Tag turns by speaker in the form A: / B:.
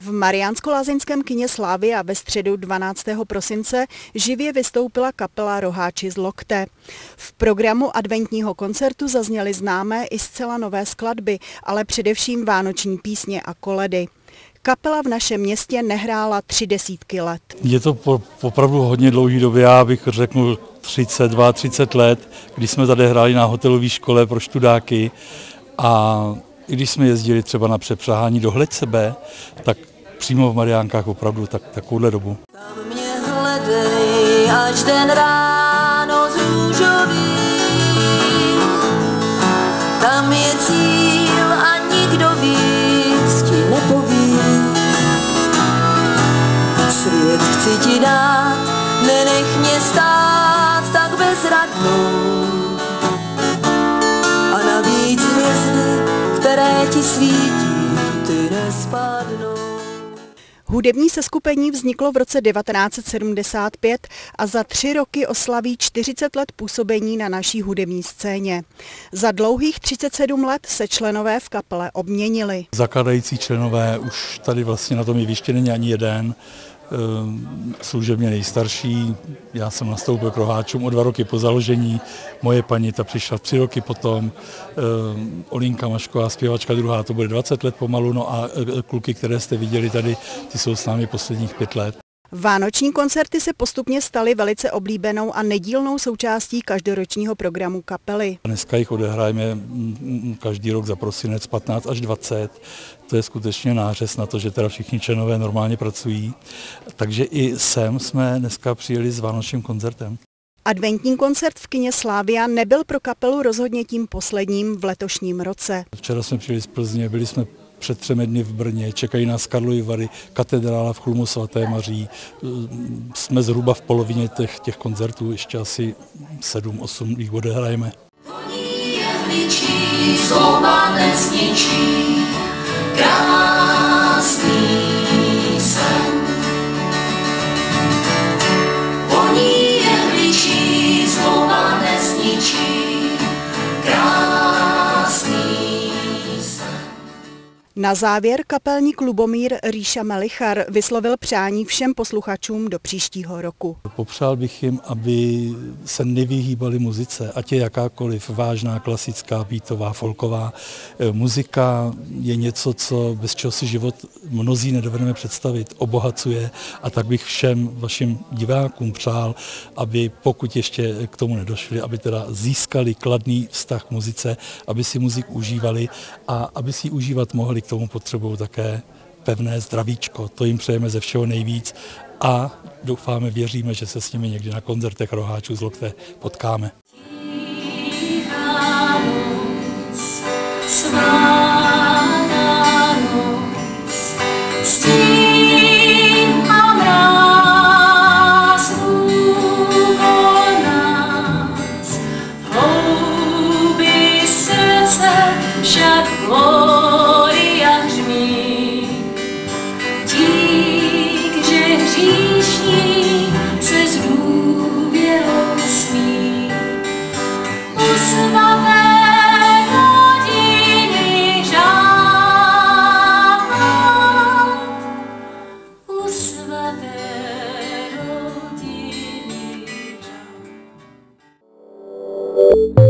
A: V Mariánsko-Lázeňském kině a ve středu 12. prosince živě vystoupila kapela Roháči z Lokte. V programu adventního koncertu zazněly známé i zcela nové skladby, ale především vánoční písně a koledy. Kapela v našem městě nehrála tři desítky let.
B: Je to po, opravdu hodně dlouhý době, já bych řekl 32, 30 let, když jsme tady hráli na hotelové škole pro študáky a i když jsme jezdili třeba na přepřáhání do sebe, tak přímo v Mariánkách opravdu tak, takovouhle dobu.
C: Tam mě hledej, až den ráno zrůžový. Tam je cíl a nikdo víc ti nepoví. Svět chci ti dát, nenech mě stát tak bezradnou. Ti svítí, ty nespadnou.
A: Hudební seskupení vzniklo v roce 1975 a za tři roky oslaví 40 let působení na naší hudební scéně. Za dlouhých 37 let se členové v kapele obměnili.
B: Zakladající členové už tady vlastně na tom jevišti není ani jeden. Ehm, služebně nejstarší. Já jsem nastoupil k roháčům o dva roky po založení. Moje paní ta přišla tři roky potom. Ehm, Olinka Mašková, zpěvačka druhá, to bude 20 let pomalu. No a e, kluky, které jste viděli tady, ty jsou s námi posledních pět let.
A: Vánoční koncerty se postupně staly velice oblíbenou a nedílnou součástí každoročního programu kapely.
B: Dneska jich odehrajeme mm, mm, každý rok za prosinec 15 až 20. To je skutečně nářez na to, že teda všichni členové normálně pracují. Takže i sem jsme dneska přijeli s vánočním koncertem.
A: Adventní koncert v kině Slávia nebyl pro kapelu rozhodně tím posledním v letošním roce.
B: Včera jsme přijeli z Plzně, byli jsme před třemi dny v Brně, čekají nás Karlovy Vary, katedrála v Chlumu svaté Maří. Jsme zhruba v polovině těch, těch koncertů, ještě asi 7-8 jich odehrajeme. krásný
A: Na závěr kapelní klubomír Ríša Melichar vyslovil přání všem posluchačům do příštího roku.
B: Popřál bych jim, aby se nevyhýbali muzice, ať je jakákoliv vážná, klasická, beatová, folková. E, muzika je něco, co bez čeho si život mnozí nedovedeme představit, obohacuje a tak bych všem vašim divákům přál, aby pokud ještě k tomu nedošli, aby teda získali kladný vztah k muzice, aby si muzik užívali a aby si užívat mohli tomu potřebují také pevné zdravíčko. To jim přejeme ze všeho nejvíc a doufáme, věříme, že se s nimi někdy na koncertech roháčů z Lokte potkáme. Sváno. you.